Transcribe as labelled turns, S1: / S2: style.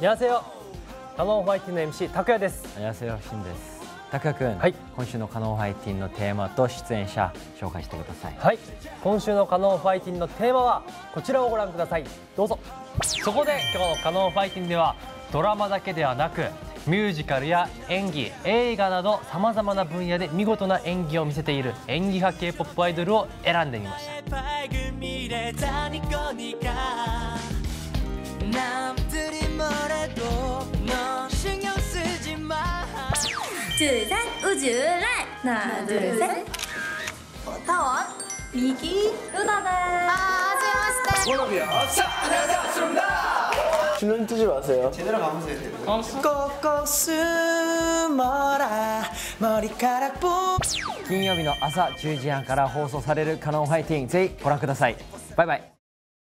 S1: にゃせよカノンファイティンの MC 拓也です。
S2: にゃせよしんです。拓也君、
S1: はい、
S2: 今週のカノンファイティンのテーマと出演者紹介してください。
S1: はい。今週のカノンファイティンのテーマはこちらをご覧ください。どうぞ。そこで今日のカノンファイティンではドラマだけではなくミュージカルや演技映画などさまざまな分野で見事な演技を見せている演技派 K−POP アイドルを選んでみました。
S3: 둘, 셋, 우주 라이 하나, 둘, 셋 타원 미기 루다네 아,
S4: 눈 뜨지 마세요.
S5: 꼭꼭 숨어라 머리카락 부
S2: 金曜日の朝10時半から放送されるカノンファイティン、ぜひご覧ください。バイバイ。